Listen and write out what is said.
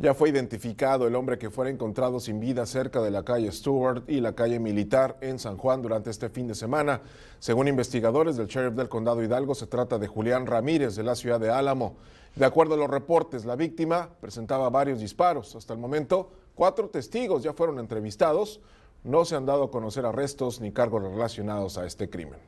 Ya fue identificado el hombre que fuera encontrado sin vida cerca de la calle Stewart y la calle Militar en San Juan durante este fin de semana. Según investigadores del sheriff del condado Hidalgo, se trata de Julián Ramírez de la ciudad de Álamo. De acuerdo a los reportes, la víctima presentaba varios disparos. Hasta el momento, cuatro testigos ya fueron entrevistados. No se han dado a conocer arrestos ni cargos relacionados a este crimen.